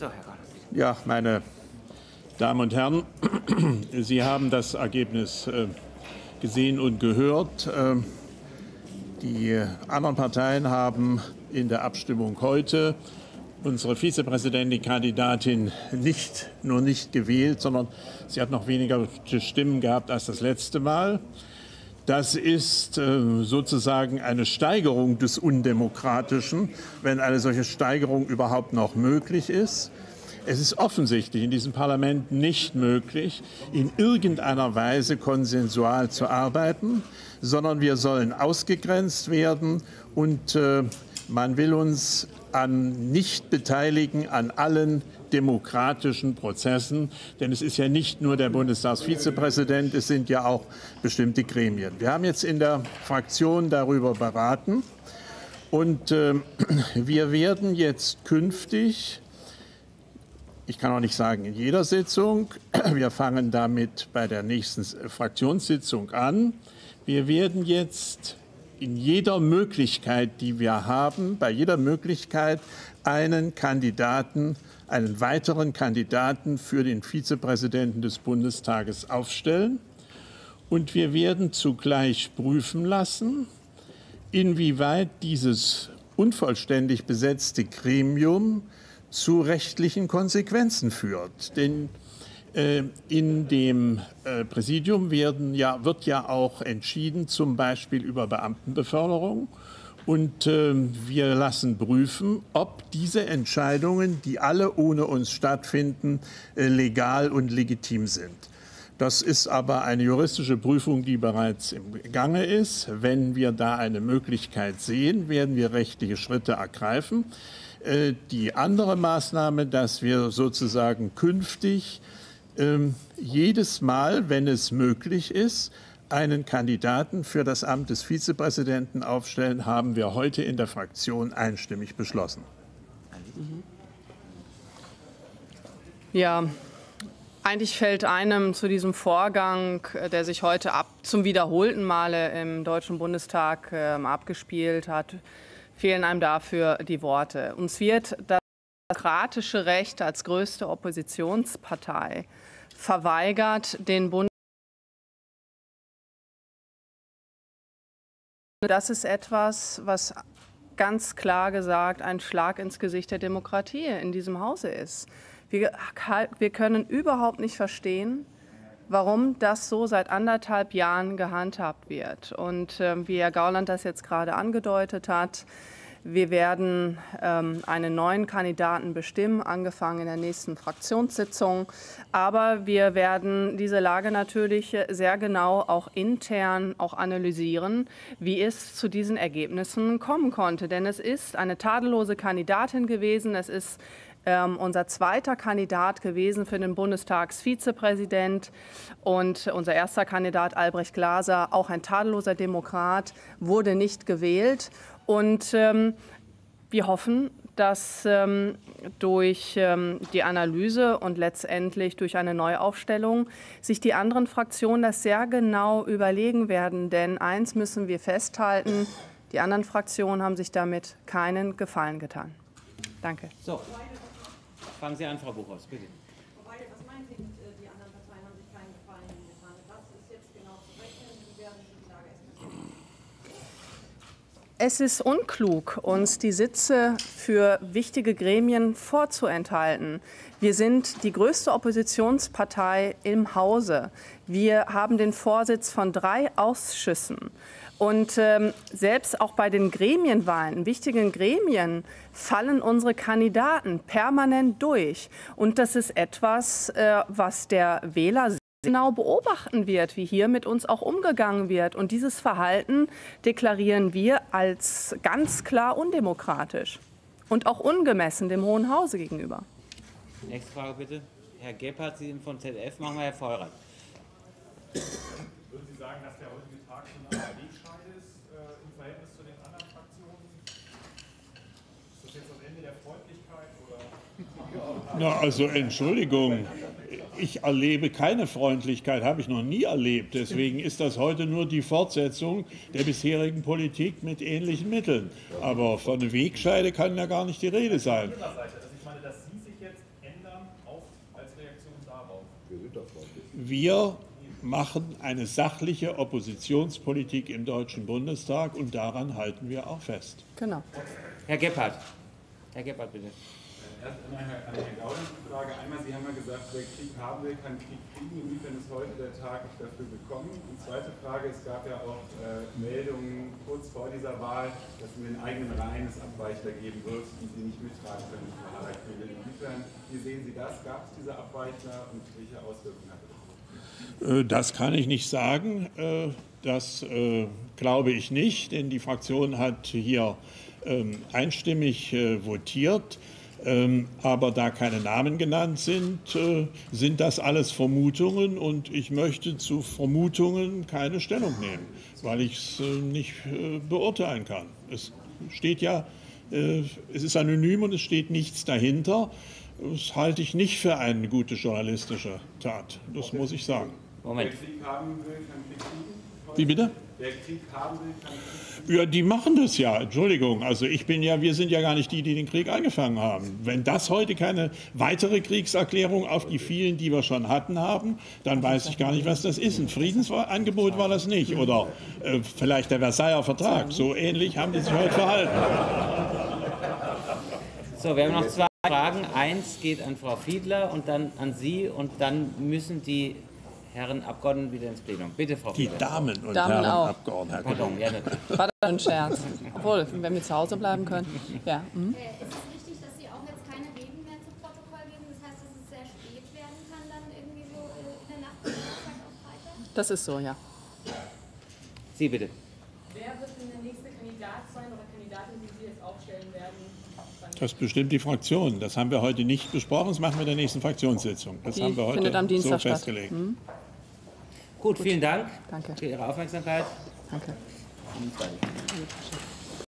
So, Herr Gauland. Ja, meine Damen und Herren, Sie haben das Ergebnis äh, gesehen und gehört. Äh, die anderen Parteien haben in der Abstimmung heute unsere Vizepräsidentin, Kandidatin nicht nur nicht gewählt, sondern sie hat noch weniger Stimmen gehabt als das letzte Mal. Das ist äh, sozusagen eine Steigerung des Undemokratischen, wenn eine solche Steigerung überhaupt noch möglich ist. Es ist offensichtlich in diesem Parlament nicht möglich, in irgendeiner Weise konsensual zu arbeiten, sondern wir sollen ausgegrenzt werden und äh, man will uns an Nichtbeteiligen an allen demokratischen Prozessen. Denn es ist ja nicht nur der Bundestagsvizepräsident, es sind ja auch bestimmte Gremien. Wir haben jetzt in der Fraktion darüber beraten und äh, wir werden jetzt künftig ich kann auch nicht sagen in jeder Sitzung. Wir fangen damit bei der nächsten Fraktionssitzung an. Wir werden jetzt in jeder Möglichkeit, die wir haben, bei jeder Möglichkeit einen Kandidaten, einen weiteren Kandidaten für den Vizepräsidenten des Bundestages aufstellen. Und wir werden zugleich prüfen lassen, inwieweit dieses unvollständig besetzte Gremium zu rechtlichen Konsequenzen führt. Denn in dem äh, Präsidium werden ja, wird ja auch entschieden, zum Beispiel über Beamtenbeförderung. Und äh, wir lassen prüfen, ob diese Entscheidungen, die alle ohne uns stattfinden, äh, legal und legitim sind. Das ist aber eine juristische Prüfung, die bereits im Gange ist. Wenn wir da eine Möglichkeit sehen, werden wir rechtliche Schritte ergreifen. Äh, die andere Maßnahme, dass wir sozusagen künftig ähm, jedes Mal, wenn es möglich ist, einen Kandidaten für das Amt des Vizepräsidenten aufstellen, haben wir heute in der Fraktion einstimmig beschlossen. Ja, eigentlich fällt einem zu diesem Vorgang, äh, der sich heute ab, zum wiederholten Male im Deutschen Bundestag äh, abgespielt hat, fehlen einem dafür die Worte. Uns wird das demokratische Recht als größte Oppositionspartei verweigert, den Bund Das ist etwas, was ganz klar gesagt ein Schlag ins Gesicht der Demokratie in diesem Hause ist. Wir, wir können überhaupt nicht verstehen, warum das so seit anderthalb Jahren gehandhabt wird. Und äh, wie Herr Gauland das jetzt gerade angedeutet hat, wir werden ähm, einen neuen Kandidaten bestimmen, angefangen in der nächsten Fraktionssitzung. Aber wir werden diese Lage natürlich sehr genau auch intern auch analysieren, wie es zu diesen Ergebnissen kommen konnte. Denn es ist eine tadellose Kandidatin gewesen. Es ist ähm, unser zweiter Kandidat gewesen für den Bundestagsvizepräsident und unser erster Kandidat Albrecht Glaser, auch ein tadelloser Demokrat, wurde nicht gewählt. Und ähm, wir hoffen, dass ähm, durch ähm, die Analyse und letztendlich durch eine Neuaufstellung sich die anderen Fraktionen das sehr genau überlegen werden. Denn eins müssen wir festhalten, die anderen Fraktionen haben sich damit keinen Gefallen getan. Danke. So. Fangen Sie an, Frau Buchhaus, bitte. was meinen Sie äh, die anderen Parteien haben sich keinen Gefallen getan? Was ist jetzt genau zu rechnen? Wie werden Sie die Lage Es ist unklug, uns die Sitze für wichtige Gremien vorzuenthalten. Wir sind die größte Oppositionspartei im Hause. Wir haben den Vorsitz von drei Ausschüssen. Und ähm, selbst auch bei den Gremienwahlen, wichtigen Gremien, fallen unsere Kandidaten permanent durch. Und das ist etwas, äh, was der Wähler genau beobachten wird, wie hier mit uns auch umgegangen wird. Und dieses Verhalten deklarieren wir als ganz klar undemokratisch und auch ungemessen dem Hohen Hause gegenüber. Nächste Frage bitte. Herr Gebhardt, Sie sind von ZDF, machen wir Herr Feurer. Würden Sie sagen, dass der heutige Tag schon eine Wegscheide ist äh, im Verhältnis zu den anderen Fraktionen? Ist das jetzt das Ende der Freundlichkeit? Oder? Na, also Entschuldigung. Ich erlebe keine Freundlichkeit, habe ich noch nie erlebt. Deswegen ist das heute nur die Fortsetzung der bisherigen Politik mit ähnlichen Mitteln. Aber von einer Wegscheide kann ja gar nicht die Rede sein. Also ich meine, dass Sie sich jetzt Wir machen eine sachliche Oppositionspolitik im Deutschen Bundestag und daran halten wir auch fest. Genau. Herr Gebhardt. Herr Gebhardt, bitte. Erst an Herrn, an Herrn Gauland die Frage. Einmal, Sie haben ja gesagt, wer Krieg haben will, kann Krieg kriegen. Inwiefern ist heute der Tag dafür gekommen? Und zweite Frage, es gab ja auch äh, Meldungen kurz vor dieser Wahl, dass es in den eigenen Reihen es Abweichler geben wird, die Sie nicht mittragen können, Inwiefern, wie sehen Sie das? Gab es diese Abweichler und welche Auswirkungen hatte das? Äh, das kann ich nicht sagen. Äh, das äh, glaube ich nicht, denn die Fraktion hat hier einstimmig votiert. Ähm, aber da keine Namen genannt sind, äh, sind das alles Vermutungen und ich möchte zu Vermutungen keine Stellung nehmen, weil ich es äh, nicht äh, beurteilen kann. Es steht ja, äh, es ist anonym und es steht nichts dahinter. Das halte ich nicht für eine gute journalistische Tat, das muss ich sagen. Moment. Wie bitte? Wer Krieg haben will, kann Krieg kriegen. Ja, die machen das ja. Entschuldigung. Also ich bin ja, wir sind ja gar nicht die, die den Krieg angefangen haben. Wenn das heute keine weitere Kriegserklärung auf die vielen, die wir schon hatten, haben, dann weiß ich gar nicht, was das ist. Ein Friedensangebot war das nicht. Oder äh, vielleicht der Versailler Vertrag. So ähnlich haben die sich heute verhalten. So, wir haben noch zwei Fragen. Eins geht an Frau Fiedler und dann an Sie und dann müssen die Herren Abgeordneten wieder ins Plenum. Bitte, Frau Die. Damen und Damen Herren auch. Abgeordnete. Pardon, ja, natürlich. War das ein Scherz? Obwohl, wenn wir zu Hause bleiben können. Ja. hm? Äh, Ist es richtig, dass Sie Das bestimmt die Fraktion. Das haben wir heute nicht besprochen. Das machen wir in der nächsten Fraktionssitzung. Das Die haben wir heute am so Dienstag statt. festgelegt. Gut, vielen Dank Danke. für Ihre Aufmerksamkeit. Danke.